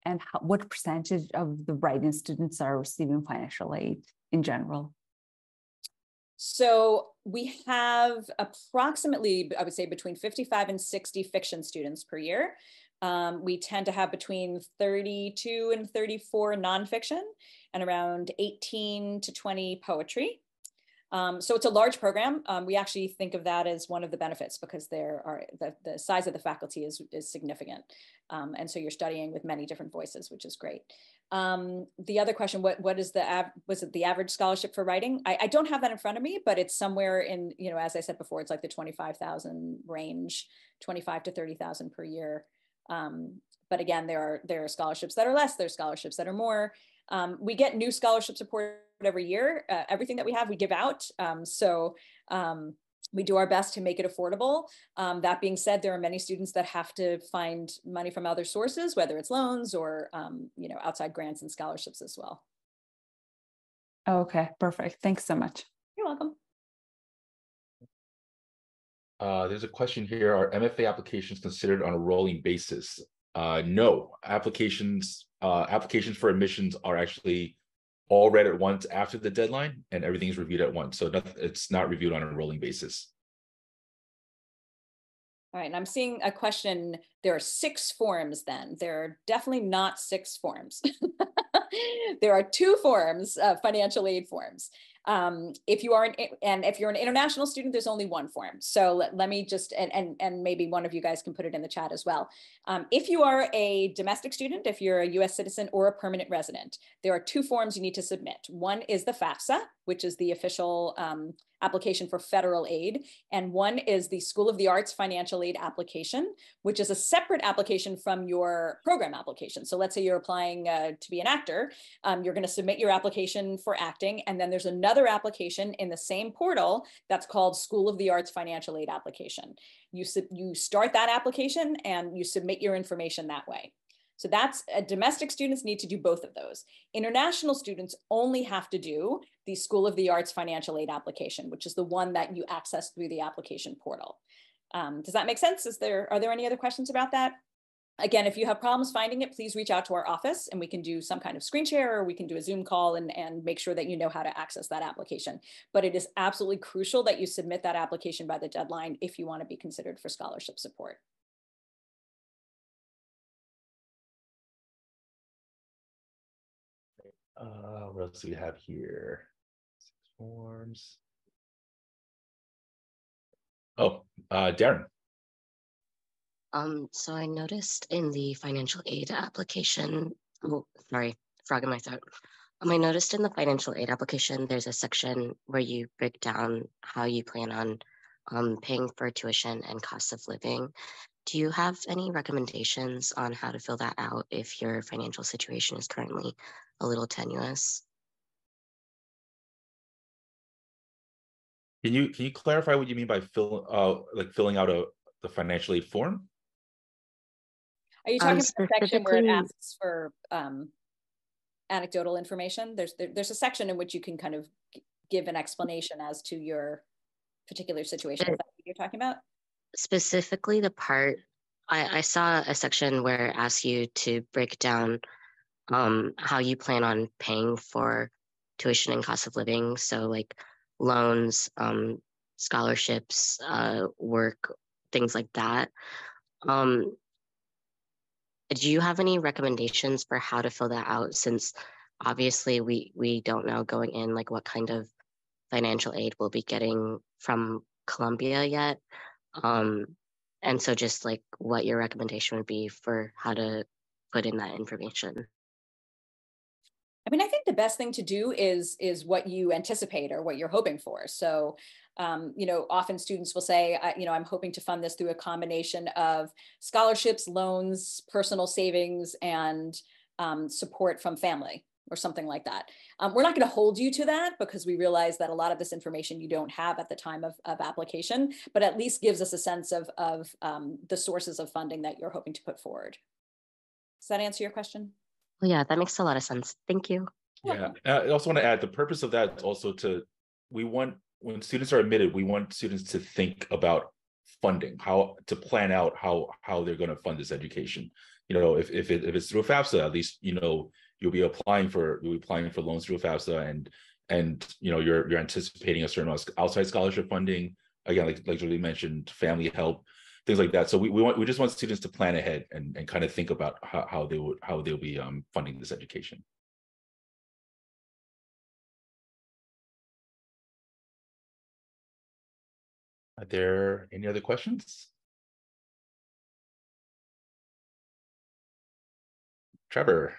and how, what percentage of the writing students are receiving financial aid in general? So we have approximately, I would say, between 55 and 60 fiction students per year. Um, we tend to have between 32 and 34 nonfiction and around 18 to 20 poetry. Um, so it's a large program. Um, we actually think of that as one of the benefits because there are the, the size of the faculty is, is significant. Um, and so you're studying with many different voices, which is great. Um, the other question, what, what is the, was it the average scholarship for writing? I, I, don't have that in front of me, but it's somewhere in, you know, as I said before, it's like the 25,000 range, 25 to 30,000 per year. Um, but again, there are, there are scholarships that are less, there's scholarships that are more. Um, we get new scholarship support every year. Uh, everything that we have, we give out. Um, so um, we do our best to make it affordable. Um, that being said, there are many students that have to find money from other sources, whether it's loans or um, you know outside grants and scholarships as well. Okay, perfect. Thanks so much. You're welcome. Uh, there's a question here. Are MFA applications considered on a rolling basis? Uh, no, applications uh, applications for admissions are actually all read at once after the deadline, and everything is reviewed at once. So it's not reviewed on a rolling basis. All right, and I'm seeing a question. There are six forms then. There are definitely not six forms. there are two forms, uh, financial aid forms. Um, if you are an, and if you're an international student, there's only one form. So let, let me just, and, and, and maybe one of you guys can put it in the chat as well. Um, if you are a domestic student, if you're a US citizen or a permanent resident, there are two forms you need to submit. One is the FAFSA, which is the official um, application for federal aid. And one is the School of the Arts financial aid application, which is a separate application from your program application. So let's say you're applying uh, to be an actor, um, you're gonna submit your application for acting, and then there's another application in the same portal that's called School of the Arts financial aid application. You, you start that application and you submit your information that way. So that's uh, domestic students need to do both of those. International students only have to do the School of the Arts financial aid application, which is the one that you access through the application portal. Um, does that make sense? Is there, are there any other questions about that? Again, if you have problems finding it, please reach out to our office and we can do some kind of screen share or we can do a Zoom call and, and make sure that you know how to access that application. But it is absolutely crucial that you submit that application by the deadline if you want to be considered for scholarship support. Uh, what else do we have here? Six forms. Oh, uh, Darren. Um, so I noticed in the financial aid application, oh, sorry, frog in my throat. Um, I noticed in the financial aid application, there's a section where you break down how you plan on um, paying for tuition and cost of living. Do you have any recommendations on how to fill that out if your financial situation is currently a little tenuous. Can you can you clarify what you mean by fill uh like filling out a the financial aid form? Are you talking um, about the section where it asks for um, anecdotal information? There's there, there's a section in which you can kind of give an explanation as to your particular situation. Is that what you're talking about? Specifically, the part I, I saw a section where it asks you to break down um, how you plan on paying for tuition and cost of living. So, like loans, um, scholarships, uh, work, things like that. Um, do you have any recommendations for how to fill that out? Since obviously we we don't know going in like what kind of financial aid we'll be getting from Columbia yet. Um, and so just like what your recommendation would be for how to put in that information. I mean, I think the best thing to do is is what you anticipate or what you're hoping for. So, um, you know, often students will say, you know, I'm hoping to fund this through a combination of scholarships, loans, personal savings, and um, support from family or something like that. Um, we're not going to hold you to that because we realize that a lot of this information you don't have at the time of, of application, but at least gives us a sense of, of um, the sources of funding that you're hoping to put forward. Does that answer your question? Well, yeah, that makes a lot of sense. Thank you. Yeah, I also want to add the purpose of that is also to we want when students are admitted, we want students to think about funding, how to plan out how how they're going to fund this education. You know, if if, it, if it's through FAFSA, at least you know you'll be applying for you'll be applying for loans through FAFSA, and and you know you're you're anticipating a certain amount of outside scholarship funding. Again, like like Julie mentioned, family help things like that. So we, we want we just want students to plan ahead and, and kind of think about how, how they would how they'll be um, funding this education. Are there any other questions? Trevor.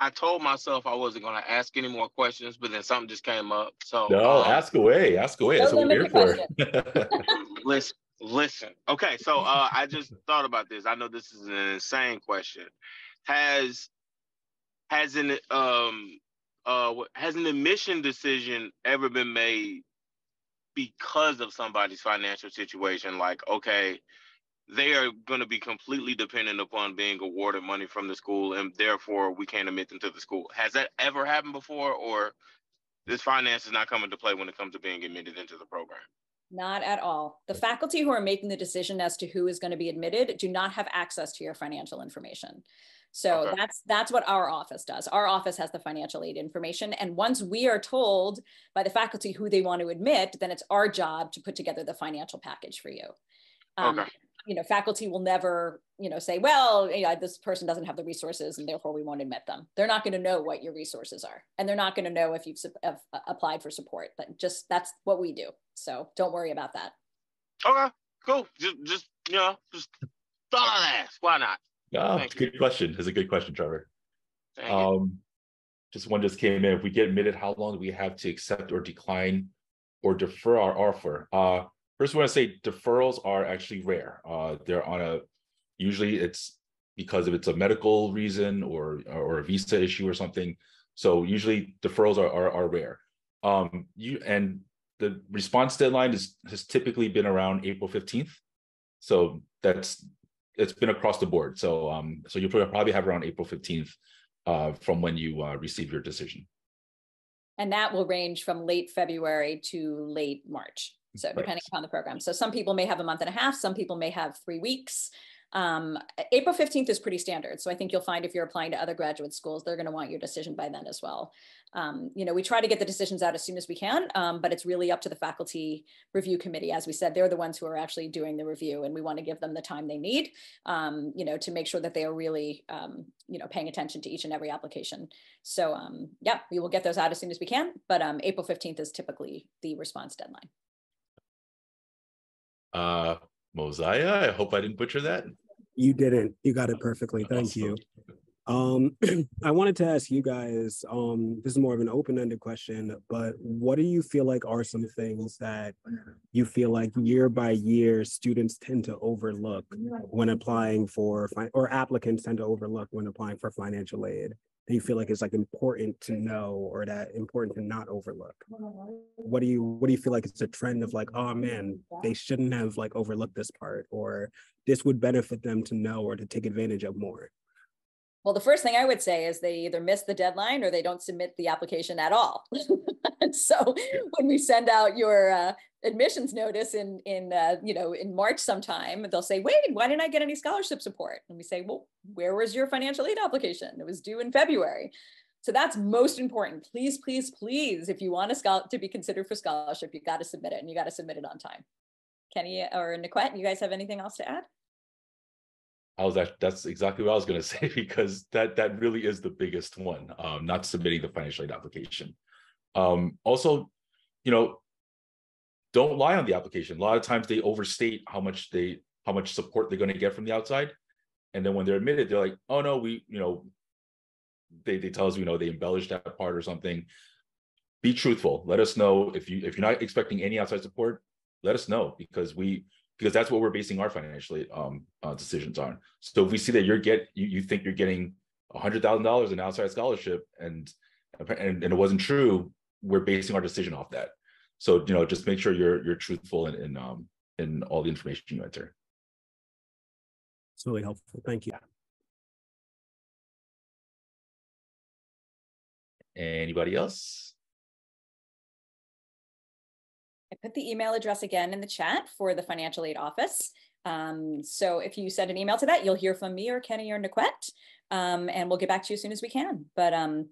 I told myself I wasn't going to ask any more questions, but then something just came up. So no, um, ask away, ask away. That's what we're here for. listen, listen. Okay, so uh, I just thought about this. I know this is an insane question. Has has an um uh has an admission decision ever been made because of somebody's financial situation? Like, okay, they are going to be completely dependent upon being awarded money from the school, and therefore we can't admit them to the school. Has that ever happened before, or this finance is not coming to play when it comes to being admitted into the program? Not at all. The faculty who are making the decision as to who is going to be admitted do not have access to your financial information. So okay. that's that's what our office does. Our office has the financial aid information and once we are told by the faculty who they want to admit, then it's our job to put together the financial package for you. Um, okay you know, faculty will never, you know, say, well, you know, this person doesn't have the resources and therefore we won't admit them. They're not going to know what your resources are. And they're not going to know if you've have uh, applied for support, but just that's what we do. So don't worry about that. Okay, cool. Just, just you know, just thought I'd ask. Why not? Yeah, good you. question. It's a good question, Trevor. Thank um, you. just one just came in. If we get admitted, how long do we have to accept or decline or defer our offer? Uh, First, I want to say deferrals are actually rare. Uh, they're on a usually it's because if it's a medical reason or or a visa issue or something. So usually deferrals are are, are rare. Um, you and the response deadline is has typically been around April fifteenth. So that's it's been across the board. So um, so you probably have around April 15th uh, from when you uh, receive your decision. And that will range from late February to late March. So depending right. upon the program. So some people may have a month and a half, some people may have three weeks. Um, April 15th is pretty standard. So I think you'll find if you're applying to other graduate schools, they're going to want your decision by then as well. Um, you know, we try to get the decisions out as soon as we can, um, but it's really up to the faculty review committee. As we said, they're the ones who are actually doing the review and we want to give them the time they need, um, you know, to make sure that they are really, um, you know, paying attention to each and every application. So um, yeah, we will get those out as soon as we can, but April 15th is typically the response deadline. Uh, Mosiah, I hope I didn't butcher that. You didn't. You got it perfectly. Thank you. Um, I wanted to ask you guys, um, this is more of an open-ended question, but what do you feel like are some things that you feel like year by year students tend to overlook when applying for, or applicants tend to overlook when applying for financial aid? That you feel like is like important to know or that important to not overlook? What do you what do you feel like it's a trend of like, oh man, they shouldn't have like overlooked this part or this would benefit them to know or to take advantage of more? Well, the first thing I would say is they either miss the deadline or they don't submit the application at all. so when we send out your uh, admissions notice in in uh, you know in March sometime, they'll say, "Wait, why didn't I get any scholarship support?" And we say, "Well, where was your financial aid application? It was due in February." So that's most important. Please, please, please, if you want a scholar to be considered for scholarship, you got to submit it, and you got to submit it on time. Kenny or Niquette, you guys have anything else to add? I was that that's exactly what I was going to say because that that really is the biggest one. Um, not submitting the financial aid application. Um, also, you know, don't lie on the application. A lot of times they overstate how much they how much support they're going to get from the outside, and then when they're admitted, they're like, oh no, we you know, they they tell us you know they embellished that part or something. Be truthful. Let us know if you if you're not expecting any outside support. Let us know because we because that's what we're basing our financial um, uh, decisions on. So if we see that you're get you, you think you're getting hundred thousand dollars in outside scholarship and, and and it wasn't true, we're basing our decision off that. So you know, just make sure you're you're truthful in in um in all the information you enter. It's really helpful. Thank you. Anybody else? I put the email address again in the chat for the financial aid office. Um, so if you send an email to that, you'll hear from me or Kenny or Niquette, um, and we'll get back to you as soon as we can. But um,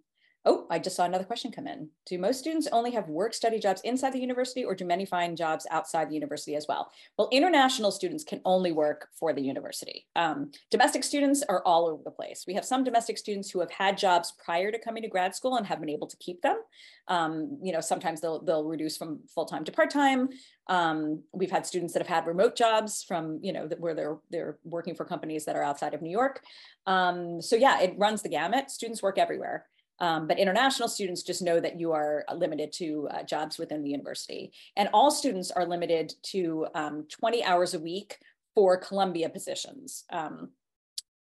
Oh, I just saw another question come in. Do most students only have work study jobs inside the university or do many find jobs outside the university as well? Well, international students can only work for the university. Um, domestic students are all over the place. We have some domestic students who have had jobs prior to coming to grad school and have been able to keep them. Um, you know, sometimes they'll, they'll reduce from full-time to part-time. Um, we've had students that have had remote jobs from, you know, where they're, they're working for companies that are outside of New York. Um, so yeah, it runs the gamut. Students work everywhere. Um, but international students just know that you are limited to uh, jobs within the university. And all students are limited to um, 20 hours a week for Columbia positions. Um,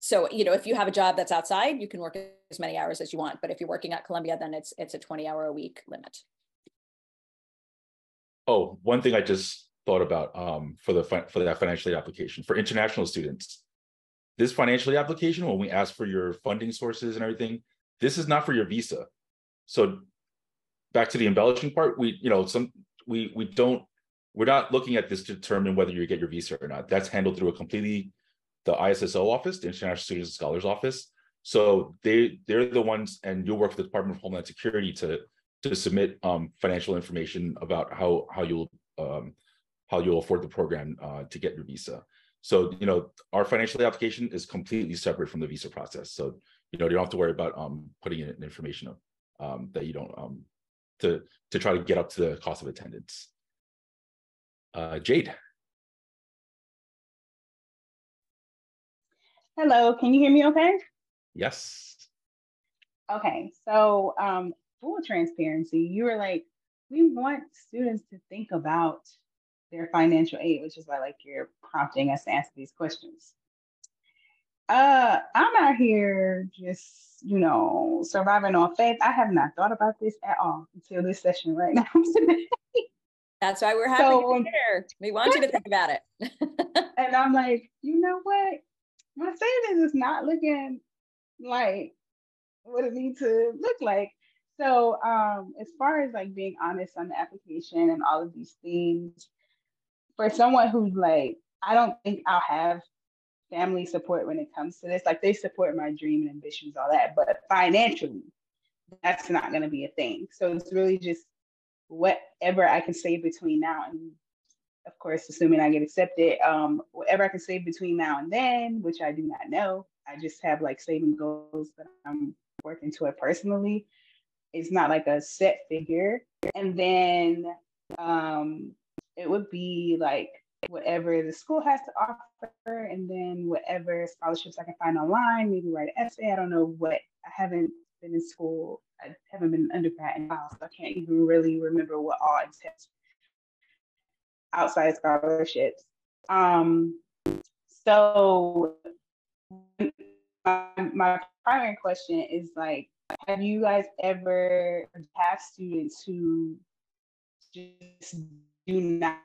so, you know, if you have a job that's outside, you can work as many hours as you want. But if you're working at Columbia, then it's it's a 20 hour a week limit. Oh, one thing I just thought about um, for the for that financial aid application for international students, this financial aid application, when we ask for your funding sources and everything, this is not for your visa. So back to the embellishing part, we, you know, some we we don't we're not looking at this to determine whether you get your visa or not. That's handled through a completely the ISSO office, the International Students and Scholars Office. So they they're the ones, and you'll work with the Department of Homeland Security to to submit um, financial information about how how you'll um, how you'll afford the program uh, to get your visa. So you know our financial application is completely separate from the visa process. So you know you don't have to worry about um, putting in information um, that you don't um, to to try to get up to the cost of attendance. Uh, Jade. Hello, can you hear me okay? Yes. Okay, so um, full transparency, you were like, we want students to think about their financial aid, which is why like you're prompting us to answer these questions. Uh, I'm out here just, you know, surviving on faith. I have not thought about this at all until this session right now. That's why we're having so, you here. We want you to think about it. and I'm like, you know what? My savings is not looking like what it needs to look like. So um, as far as like being honest on the application and all of these things, for someone who's like, I don't think I'll have family support when it comes to this. Like they support my dream and ambitions, all that, but financially, that's not going to be a thing. So it's really just whatever I can save between now and, of course, assuming I get accepted, um, whatever I can save between now and then, which I do not know. I just have like saving goals that I'm working toward personally. It's not like a set figure. And then um, it would be like whatever the school has to offer, and then whatever scholarships I can find online, maybe write an essay. I don't know what I haven't been in school. I haven't been an undergrad in a while, so I can't even really remember what all exists outside scholarships. Um, so my, my primary question is like, have you guys ever have students who just do not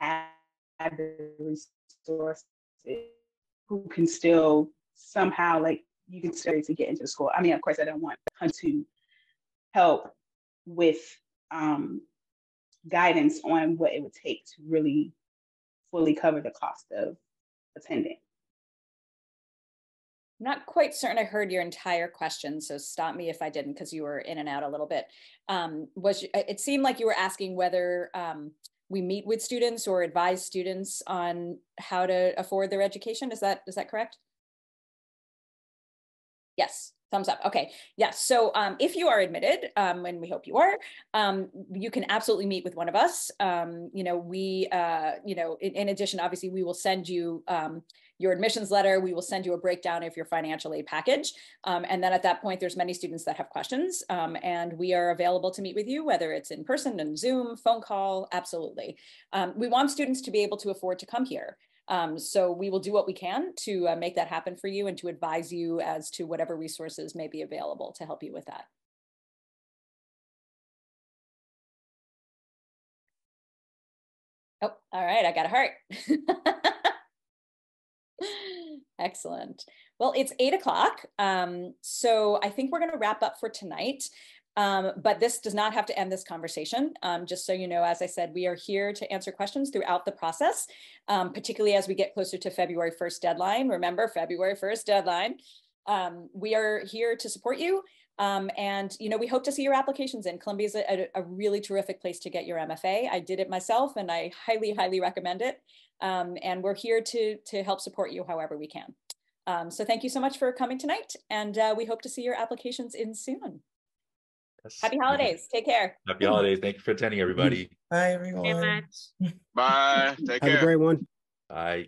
have the resources who can still somehow like you can start to get into school. I mean, of course, I don't want to help with um, guidance on what it would take to really fully cover the cost of attending. Not quite certain I heard your entire question, so stop me if I didn't, because you were in and out a little bit. Um, was it seemed like you were asking whether um, we meet with students or advise students on how to afford their education? Is that is that correct? Yes, thumbs up. Okay, yes. So um, if you are admitted, um, and we hope you are, um, you can absolutely meet with one of us. Um, you know, we, uh, you know, in, in, addition, obviously, we will send you um, your admissions letter. We will send you a breakdown of your financial aid package. Um, and then at that point, there's many students that have questions and we are available to meet with you, whether it's in person and Zoom, phone call, absolutely. we want students to be able to afford to come here. Um, so we will do what we can to uh, make that happen for you and to advise you as to whatever resources may be available to help you with that. Oh, all right, I got a heart. Excellent. Well, it's eight o'clock. Um, so I think we're going to wrap up for tonight. Um, but this does not have to end this conversation. Um, just so you know, as I said, we are here to answer questions throughout the process, um, particularly as we get closer to February 1st deadline. Remember, February 1st deadline. Um, we are here to support you. Um, and, you know, we hope to see your applications in. Columbia is a, a, really terrific place to get your MFA. I did it myself and I highly, highly recommend it. Um, and we're here to, to help support you however we can. so thank you so much for coming tonight. And uh, we hope to see your applications in soon. Yes. Happy holidays. Take care. Happy holidays. Thank you for attending, everybody. Bye, everyone. Bye. Take care. Have a great one. Bye.